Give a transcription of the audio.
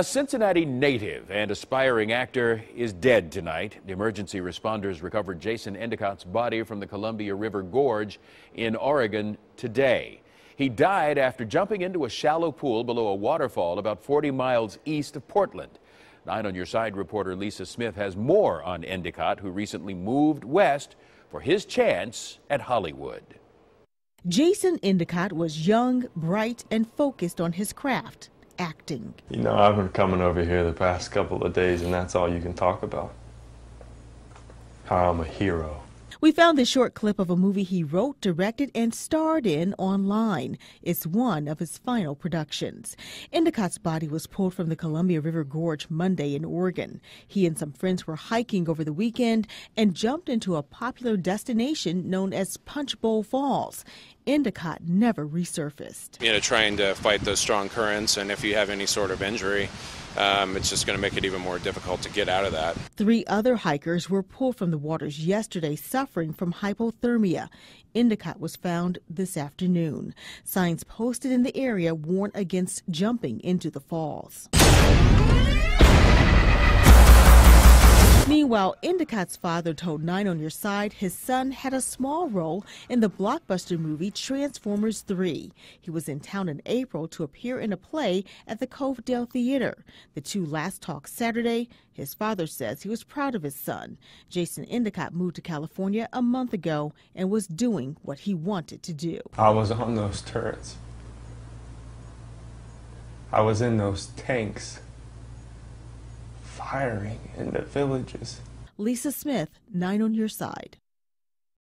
A Cincinnati native and aspiring actor is dead tonight. The emergency responders recovered Jason Endicott's body from the Columbia River Gorge in Oregon today. He died after jumping into a shallow pool below a waterfall about 40 miles east of Portland. Nine on Your Side reporter Lisa Smith has more on Endicott, who recently moved west for his chance at Hollywood. Jason Endicott was young, bright, and focused on his craft acting. You know, I've been coming over here the past couple of days, and that's all you can talk about. How I'm a hero. We found this short clip of a movie he wrote, directed, and starred in online. It's one of his final productions. Endicott's body was pulled from the Columbia River Gorge Monday in Oregon. He and some friends were hiking over the weekend and jumped into a popular destination known as Punchbowl Falls. Endicott never resurfaced. You know, trying to fight those strong currents, and if you have any sort of injury, um, it's just going to make it even more difficult to get out of that. Three other hikers were pulled from the waters yesterday suffering from hypothermia. Endicott was found this afternoon. Signs posted in the area warn against jumping into the falls. Meanwhile, Endicott's father told Nine on Your Side his son had a small role in the blockbuster movie Transformers 3. He was in town in April to appear in a play at the Covedale Theater. The two last talked Saturday. His father says he was proud of his son. Jason Endicott moved to California a month ago and was doing what he wanted to do. I was on those turrets. I was in those tanks firing in the villages. Lisa Smith, Nine on Your Side.